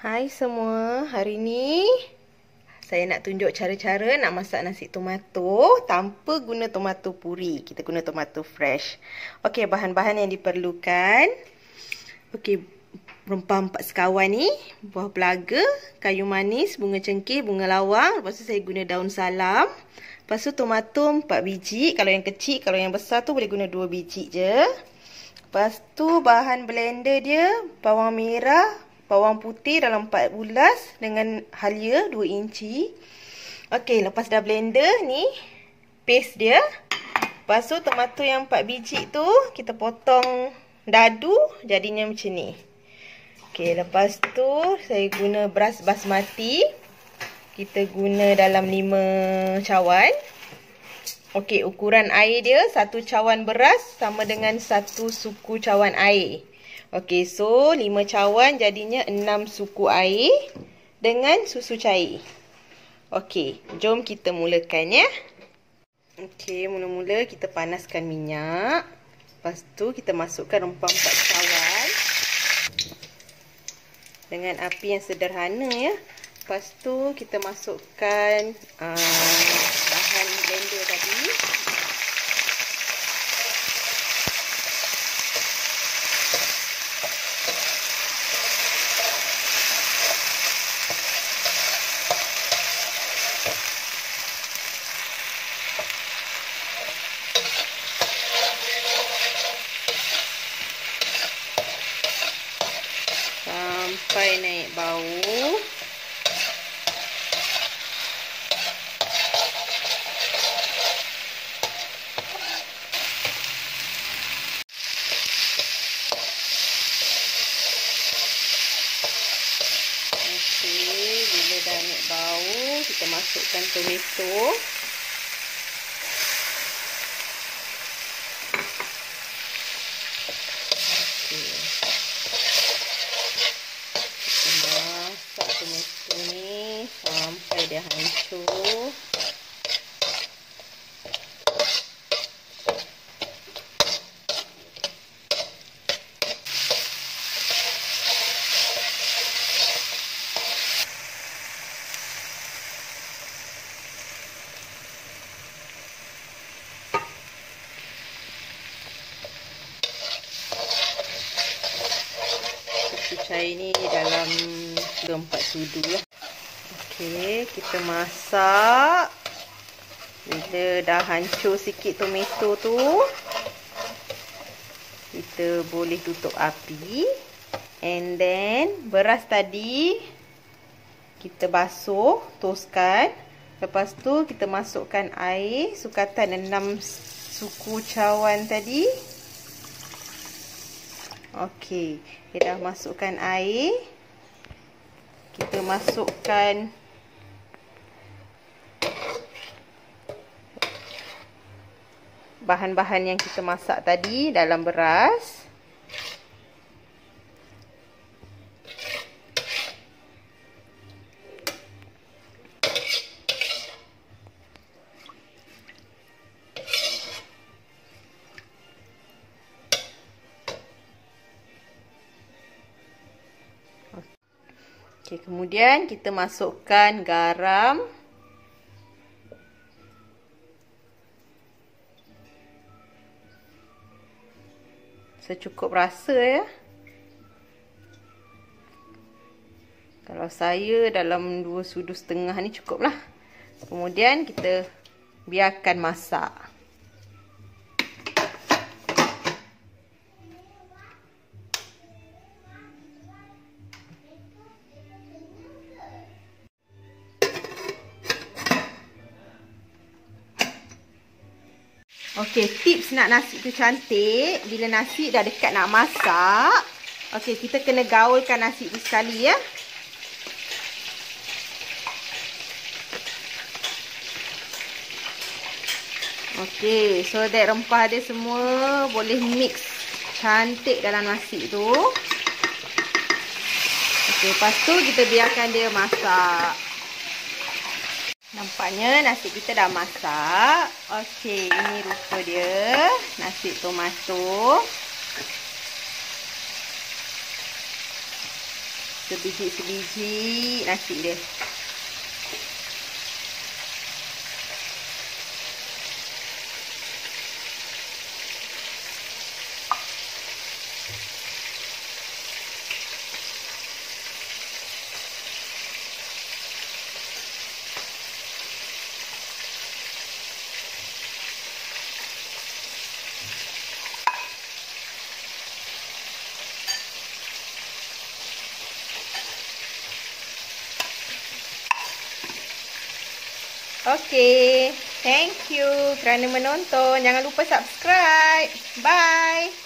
Hai semua, hari ni saya nak tunjuk cara-cara nak masak nasi tomato tanpa guna tomato puri. Kita guna tomato fresh. Okey, bahan-bahan yang diperlukan. Okey, rempah empat sekawan ni, buah pelaga, kayu manis, bunga cengkeh, bunga lawang. Lepas tu saya guna daun salam. Lepas tu tomato empat biji. Kalau yang kecil, kalau yang besar tu boleh guna dua biji je. Lepas tu bahan blender dia, bawang merah, bawang putih dalam 4 bulas dengan halia 2 inci. Okey, lepas dah blender ni paste dia. Lepas tu tomato yang 4 biji tu kita potong dadu jadinya macam ni. Okey, lepas tu saya guna beras basmati. Kita guna dalam 5 cawan. Okey, ukuran air dia satu cawan beras sama dengan satu suku cawan air. Okey, so 5 cawan jadinya 6 suku air dengan susu cair. Okey, jom kita mulakan ya. Okey, mula-mula kita panaskan minyak. Lepas tu kita masukkan rempah 4 cawan. Dengan api yang sederhana ya. Lepas tu kita masukkan uh, bahan blender tadi. sampai naik bau. Okey, bila dah naik bau, kita masukkan tomato. dia hancur. Cair ni dalam 3-4 sudu lah. Okey, kita masak. Bila dah hancur sikit tomato tu, kita boleh tutup api. And then, beras tadi, kita basuh, toskan. Lepas tu, kita masukkan air, sukatan 6 suku cawan tadi. Okey, kita dah masukkan air. Kita masukkan bahan-bahan yang kita masak tadi dalam beras. Okey, kemudian kita masukkan garam. secukup rasa ya. Kalau saya dalam dua sudu setengah ni cukup lah. Kemudian kita biarkan masak. Okey, tips nak nasi tu cantik. Bila nasi dah dekat nak masak. Okey, kita kena gaulkan nasi tu sekali ya. Okey, so that rempah dia semua boleh mix cantik dalam nasi tu. Okey, lepas tu kita biarkan dia masak. Nampaknya nasi kita dah masak. Okey, ini rupa dia. Nasi tomato. sebiji-sebiji nasi dia. Okay. Thank you kerana menonton. Jangan lupa subscribe. Bye.